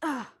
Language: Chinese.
啊。